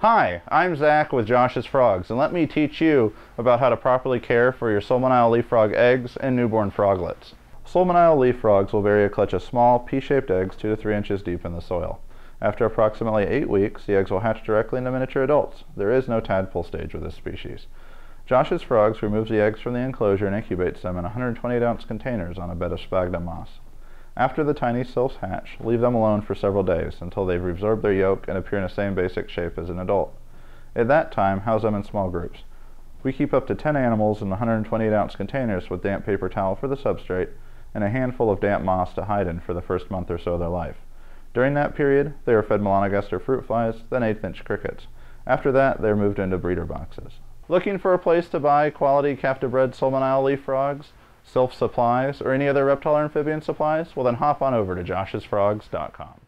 Hi, I'm Zach with Josh's Frogs, and let me teach you about how to properly care for your Solomon Island leaf frog eggs and newborn froglets. Solomon Island leaf frogs will bury a clutch of small, pea-shaped eggs 2 to 3 inches deep in the soil. After approximately 8 weeks, the eggs will hatch directly into miniature adults. There is no tadpole stage with this species. Josh's Frogs removes the eggs from the enclosure and incubates them in 128 ounce containers on a bed of sphagnum moss. After the tiny SILFs hatch, leave them alone for several days until they've reabsorbed their yolk and appear in the same basic shape as an adult. At that time, house them in small groups. We keep up to 10 animals in 128 ounce containers with damp paper towel for the substrate and a handful of damp moss to hide in for the first month or so of their life. During that period, they are fed melanogaster fruit flies, then eighth inch crickets. After that, they are moved into breeder boxes. Looking for a place to buy quality captive bred Solomon Island leaf frogs? SILF supplies, or any other reptile or amphibian supplies, well then hop on over to joshsfrogs.com.